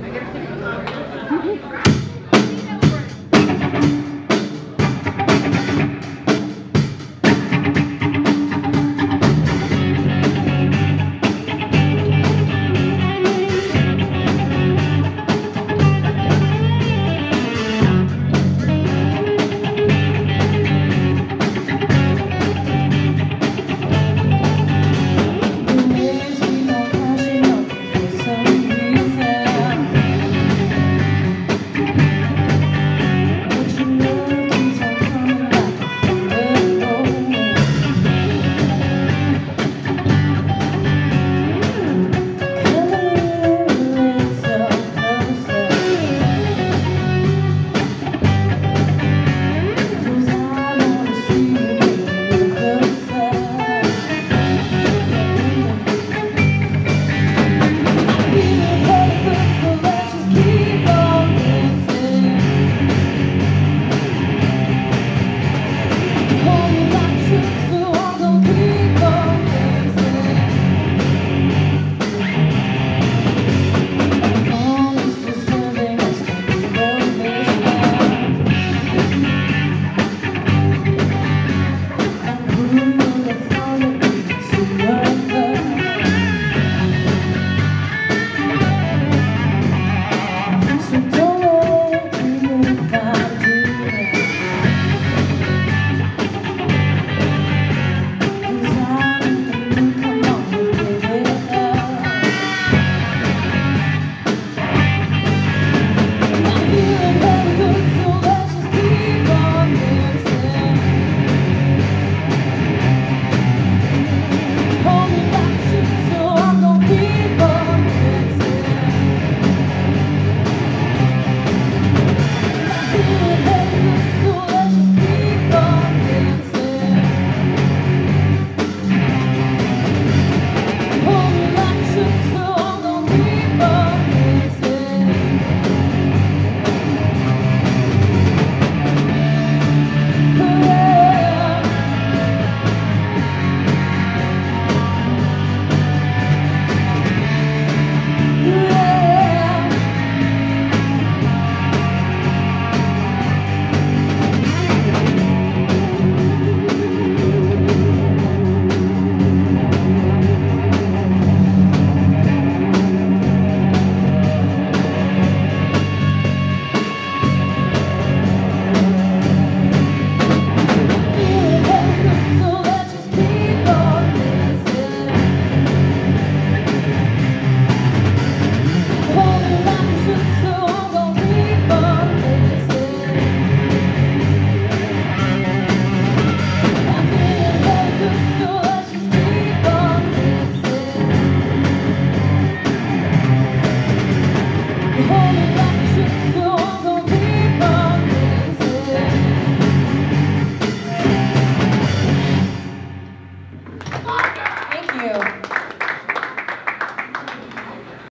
Thank you. Mm-hmm. Back, so